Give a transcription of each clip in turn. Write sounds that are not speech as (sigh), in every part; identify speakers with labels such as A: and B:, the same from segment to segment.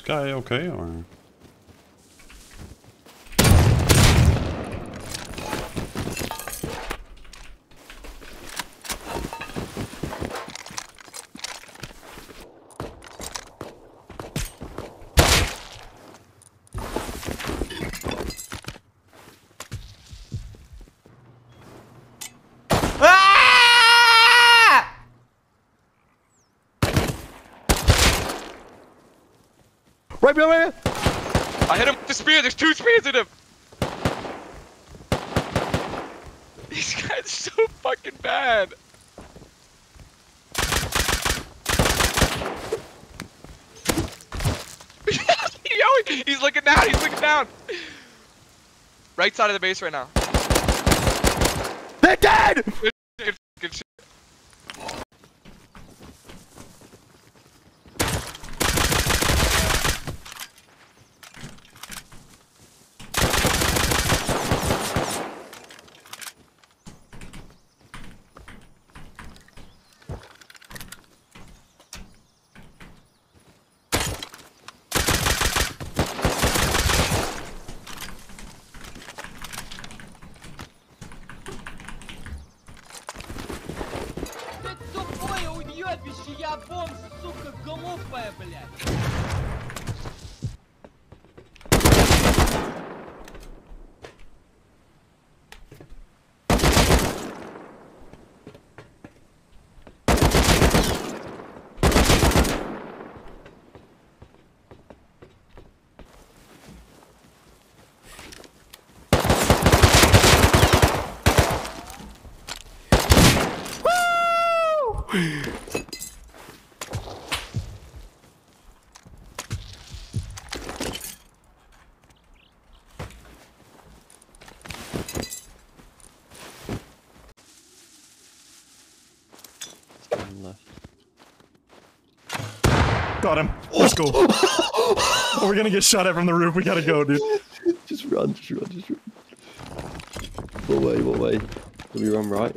A: guy okay or?
B: Right behind right,
C: I hit him with the spear. There's two spears in him. These guys are so fucking bad. (laughs) He's looking down. He's looking down. Right side of the base right now.
B: They're dead!
D: Got him. Let's go. (laughs) We're gonna get shot at from the roof. We gotta go, dude.
B: Just run, just run, just run. What way, what way? Do we run right?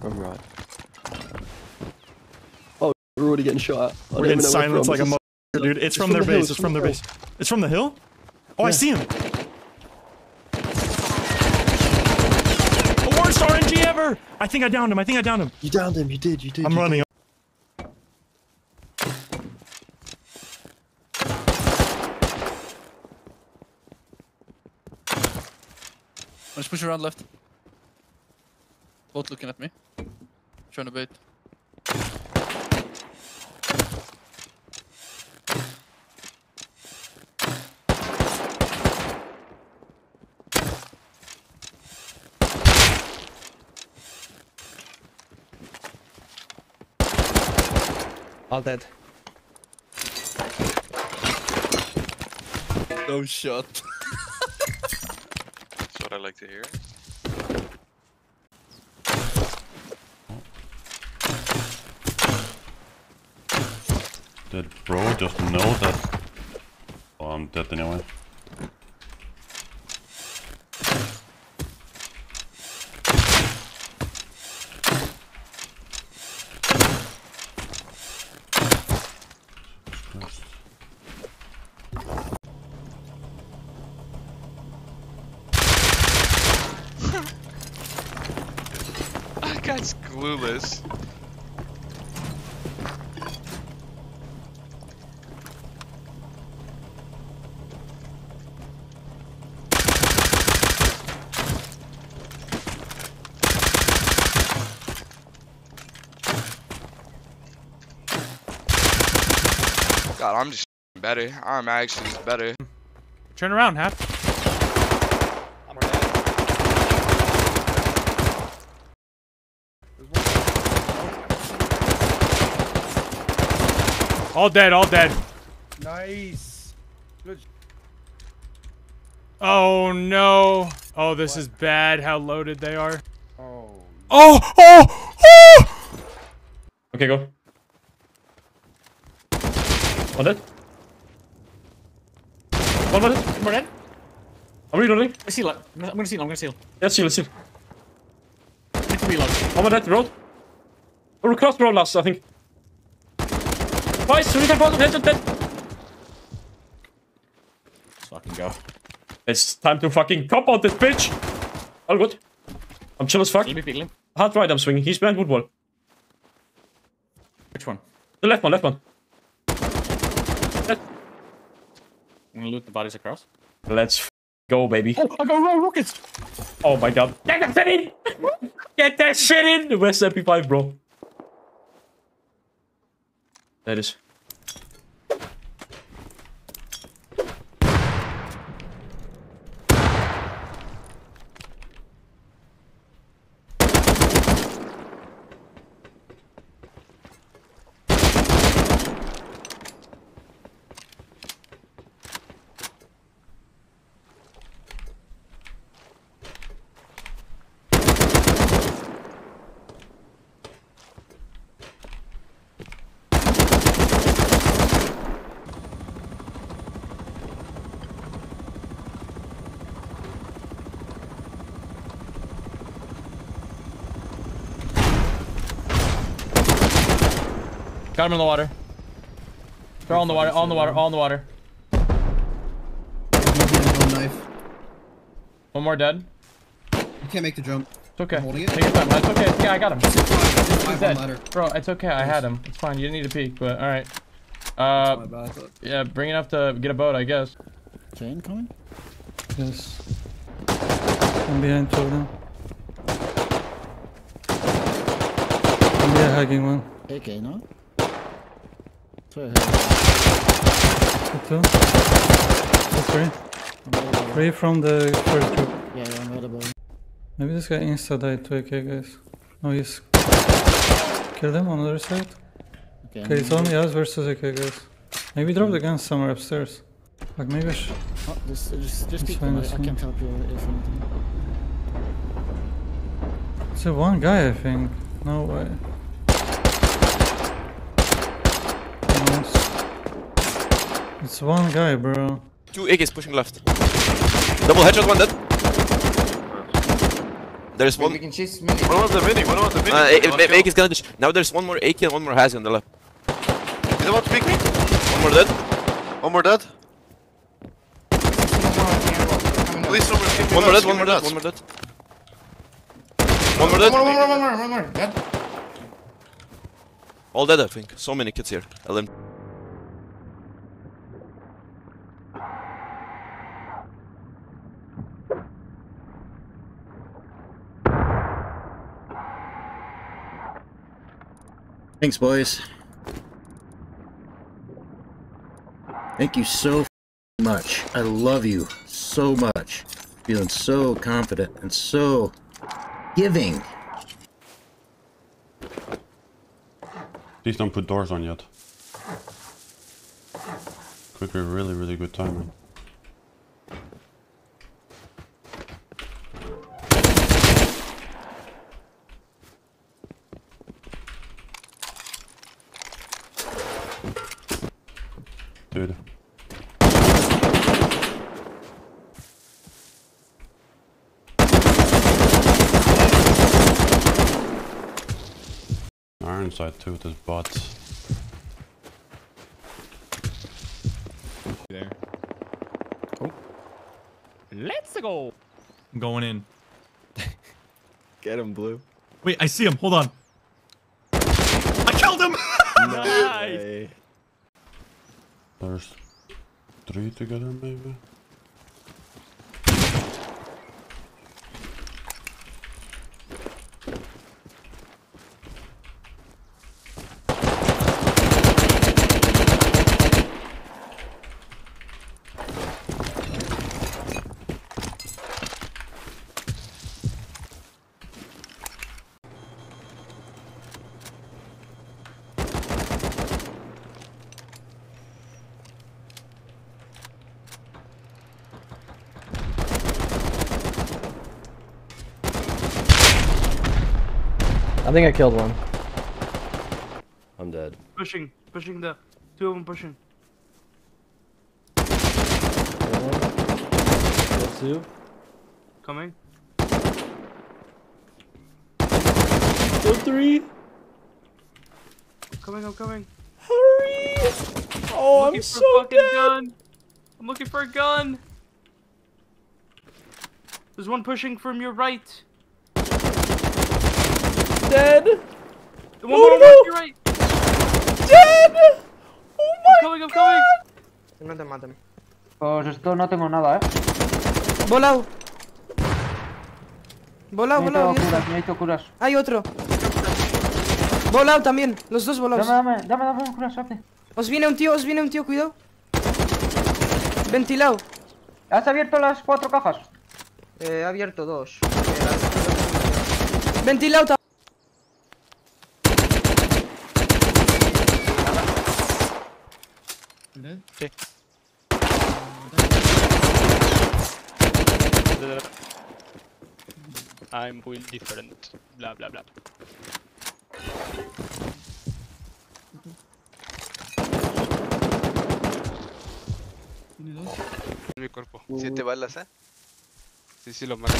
B: Run right. Oh, we're already getting shot at. I
D: We're getting silenced like a
B: It's
D: mother, dude. It's, from, (laughs)
B: from
D: their
B: the
D: base.
B: it's
D: It's from
B: from
D: their
B: the
D: base. It's from the hill? Oh, I see him. The worst RNG ever. I think I downed him. I think I downed him.
B: You downed him, you did, you did.
D: I'm
B: you
D: running.
E: I'm just pushing around left. Both looking at me. Trying to bait.
F: All dead.
E: No shot. (laughs)
C: I like to hear.
A: Did bro just know that? Oh, I'm dead anyway.
C: That clueless. God, I'm just better. I'm actually better.
G: Turn around, Hap. All dead, all dead.
H: Nice. Good.
G: Oh no. Oh, this is bad how loaded they are.
H: Oh.
G: Oh, oh, oh!
I: Okay, go. One dead. One more dead.
F: One more dead.
I: I'm reloading.
F: I seal it. I'm gonna seal. I'm gonna seal.
I: Yeah, seal, seal.
F: Need to reload.
I: One more dead, road. Or cross road last, I think. Twice, we can follow head dead. go. It's time to fucking cop out this bitch. All good. I'm chill as fuck.
J: Let me pick him.
I: Hard right, I'm swinging. He's behind wood wall.
J: Which one?
I: The left one, left one.
J: I'm gonna loot the bodies across.
I: Let's f- go, baby.
J: Oh, I got raw rockets!
I: Oh my god. Get that shit in! Get that shit in! The West MP5, bro. That is.
J: Got him in the water. They're all in the water, all in the water, all in the water. One more dead.
G: You can't make the jump.
J: It's okay.
G: holding it.
J: Take your time. That's okay. Yeah, I got him.
G: Five
J: dead. Bro, it's okay. I had him. It's fine. You didn't need to peek, but alright. Uh,
G: My bad, I thought-
J: yeah, bring enough to get a boat, I guess.
K: Chain coming?
L: Yes. I'm behind two of them. I'm behind hugging one.
K: AK, no?
L: Two, two. Two, three. Three from the first group.
K: Yeah, yeah, I'm available.
L: Maybe this guy insta died to AK guys. No, he's killed them on the other side.
K: Okay,
L: Okay, it's only us versus AK guys. Maybe drop the gun somewhere upstairs. Like maybe I should.
K: Oh, just, just, just keep them. I,
L: it's
K: I
L: fine.
K: can't help you if anything.
L: It's a one guy, I think. No way. Almost. It's one guy, bro.
M: Two AKs pushing left. Double headshot, one dead. There's one.
K: can chase me.
M: One was the mini, one was the mini. Uh, AK is gonna dish. Now there's one more AK and one more Hazy on the left. He's about to pick me. One more dead. One more dead. Please, one more dead, one more dead, one more dead. One more dead.
K: One more, one more, one more. Dead.
M: All dead, I think. So many kids here. LM.
K: Thanks, boys. Thank you so much. I love you so much. Feeling so confident and so giving.
A: Please don't put doors on yet. Could be really, really good timing. Dude. Ironside too, this bot.
L: There. Oh.
J: Let's go!
L: I'm going in. (laughs)
B: Get him, Blue.
L: Wait, I see him. Hold on. I killed him! (laughs)
B: nice.
A: There's three together maybe?
J: I think I killed one.
B: I'm dead.
G: Pushing, pushing the two of them pushing.
B: That's two.
G: Coming.
B: Go three.
G: Coming, I'm coming.
B: Hurry! Oh,
G: looking
B: I'm
G: for
B: so
G: a
B: dead.
G: gun. I'm looking for a gun. There's one pushing from your right.
J: Dead.
G: The one
J: Oh, no.
G: right.
J: Dead. Oh my
G: I'm coming, I'm coming.
N: No te maten.
O: Pues esto no tengo nada, eh.
N: Volado. Volado, volado.
O: Necesito curas.
N: Hay otro. Volado también. Los dos volados.
O: Dame, dame, dame, dame curas.
N: Os viene un tío, os viene un tío, cuidado. Ventilado.
O: ¿Has abierto las cuatro cajas?
N: Eh, he abierto dos. Ventilado
P: Sí. I'm will different. Bla bla bla. En mi cuerpo.
Q: Siete balas, ¿eh?
P: Sí, sí, lo maté.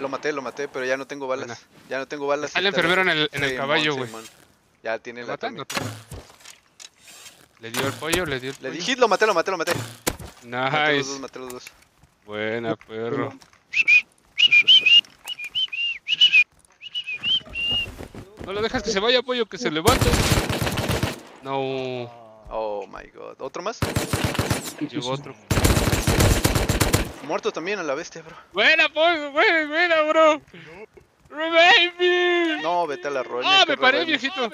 Q: Lo maté, lo maté, pero ya no tengo balas.
P: Buena.
Q: Ya no tengo balas.
P: Está el enfermero en el- en el caballo, güey.
Q: Ya tiene
P: ¿Lo
Q: la
P: matan? Le dio el pollo, le dio el
Q: Le
P: pollo.
Q: di hit, lo maté, lo maté, lo maté. Maté los dos,
P: Nice.
Q: maté los dos.
P: Buena, perro. No lo dejas que se vaya, pollo, que se levante. No.
Q: Oh my god. ¿Otro más?
P: Llegó otro.
Q: Muerto también a la bestia, bro.
P: Buena, pollo, buena, buena, bro.
Q: No, vete a la roña.
P: Ah, me paré, viejito.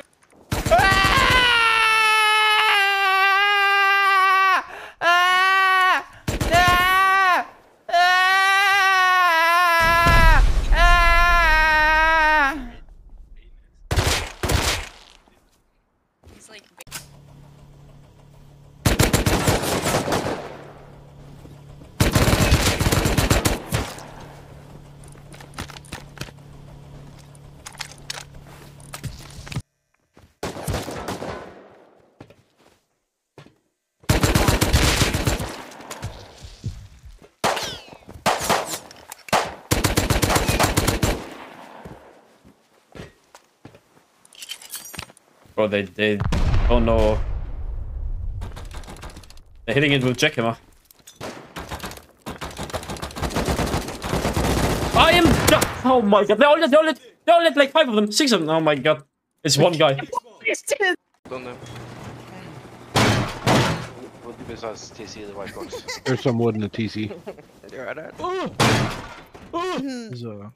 I: Bro, they, they oh don't know. They're hitting it with Jackhammer. I am. Oh my god, they all lit, they all lit, they all lit like five of them, six of them. Oh my god. It's one guy.
M: ¿Dónde? Besides TC, the white box.
C: There's some wood in the TC.
M: You're at it.
C: So,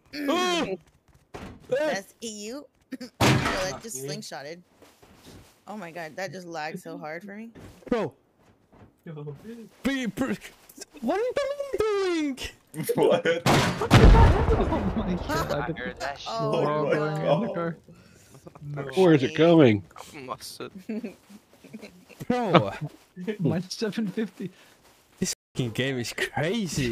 R: That's EU. Yo, that just slingshotted. Oh my god, that just lagged so hard for me.
L: Bro. Be, br- what are you doing? (laughs)
B: What?
L: oh my god.
R: Oh,
L: Bro, going in the car.
C: where (laughs) is it going?
M: Mustard.
L: Bro, my 750. This game is crazy.